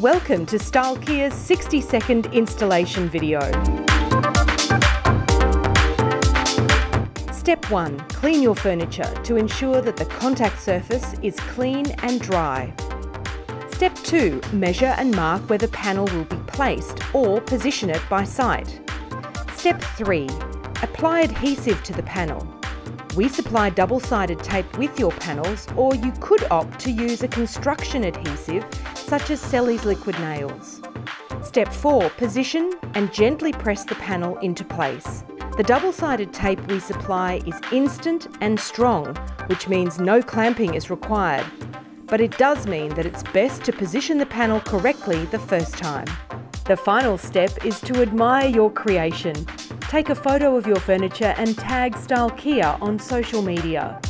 Welcome to Stylkea's 60 second installation video. Step 1. Clean your furniture to ensure that the contact surface is clean and dry. Step 2. Measure and mark where the panel will be placed or position it by sight. Step 3. Apply adhesive to the panel. We supply double-sided tape with your panels or you could opt to use a construction adhesive such as Selleys liquid nails. Step 4. Position and gently press the panel into place. The double-sided tape we supply is instant and strong, which means no clamping is required. But it does mean that it's best to position the panel correctly the first time. The final step is to admire your creation. Take a photo of your furniture and tag Stylkea on social media.